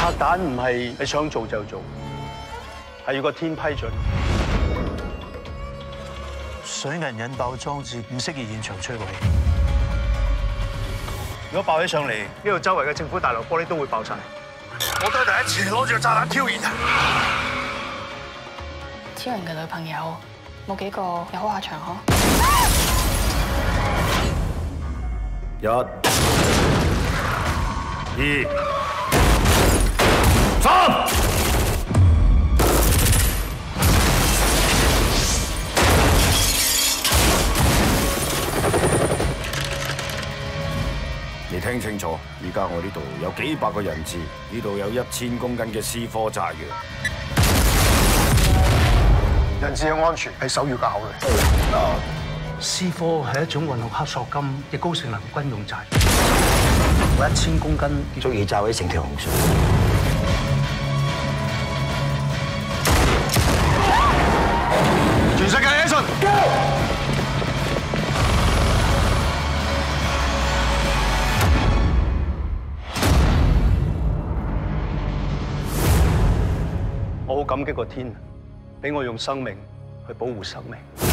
拆弹唔系你想做就做，系要个天批准。水银引爆装置唔适宜现场摧毁，如果爆起上嚟，呢度周围嘅政府大楼玻璃都会爆晒。我都系第一次攞只炸弹挑战。超人嘅女朋友冇几个有好下场嗬。一，二。听清楚，而家我呢度有几百个人质，呢度有一千公斤嘅斯科炸药，人质嘅安全系首要嘅。虑。斯科系一种混合黑索金嘅高性能军用炸药，我一千公斤足以炸毁成条红船。好感激个天，俾我用生命去保護生命。